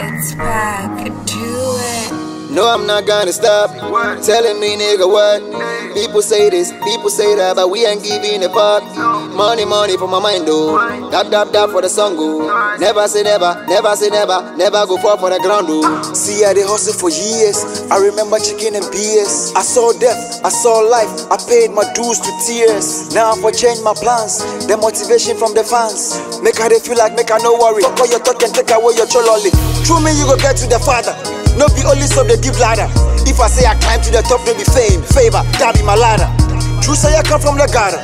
It's back. No, I'm not gonna stop. Telling me, nigga, what? People say this, people say that, but we ain't giving a fuck. Money, money for my mind, though. Dab, dab, dab for the song, go. Never say never, never say never, never go fall for the ground, though. See, I did hustle for years. I remember chicken and BS. I saw death, I saw life. I paid my dues to tears. Now I for change my plans. The motivation from the fans. Make her they feel like make her no worry. Fuck all your talk and take away your chololi. True me, you go get to the father. No be only some they give ladder. If I say I climb to the top, no be fame, favor, that be my ladder. True say I come from the gutter.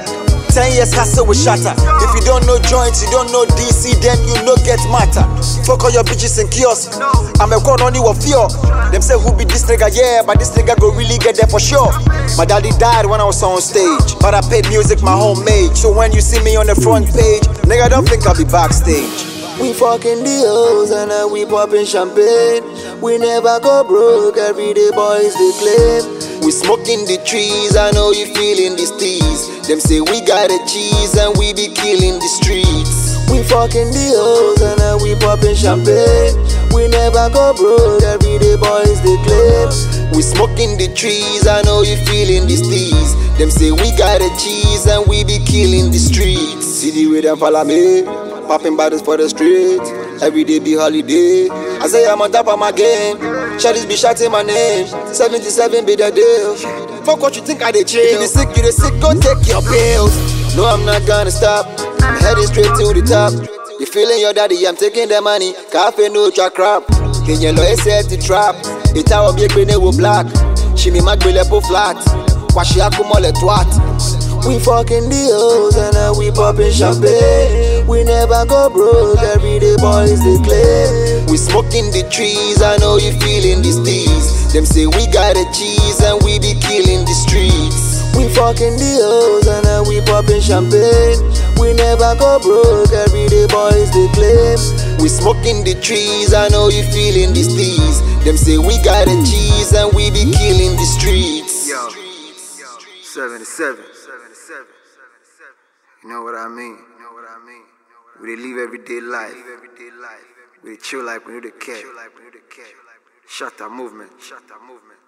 Ten years hustle with shatta. If you don't know joints, you don't know DC, then you no get matter. Fuck all your bitches and kiosk. I'm a god only with fear. Them say who be this nigga, yeah, but this nigga go really get there for sure. My daddy died when I was on stage, but I paid music my homemade. So when you see me on the front page, nigga don't think I'll be backstage. We fucking hoes and now we popping champagne. We never go broke, everyday boys they claim. We smoking the trees, I know you feeling these teas. Them say we got a cheese and we be killing the streets. We fucking the hoes and now we popping champagne. We never go broke, everyday boys they claim. We smoking the trees, I know you feeling these teas. Them say we got a cheese and we be killing the streets. See the way them follow me, popping bottles for the streets. Every day be holiday. I say I'm on top of my game. Shawty's be shouting my name. 77 be the deal. Fuck what you think I dey chill. You the sick, you the sick, go take your pills. No, I'm not gonna stop. I'm heading straight to the top. You feeling your daddy? I'm taking the money. Cafe no track crap. Can you know set the trap? It's how big they were black. She me mag po flat. Washi akumole twat. We fucking hoes and now we popping champagne. We never go broke, everyday boys they claim. We smoking the trees, I know you feeling these teas. Them say we got a cheese and we be killing the streets. We fucking hoes and now we popping champagne. We never go broke, everyday boys they claim. We smoking the trees, I know you feeling these teas. Them say we got a cheese and we be killing the streets. Yo, 77. You know what I mean? You know what I mean? We dey live everyday life. We dey chill like we need a cat. Shatta Movement. Shut that movement.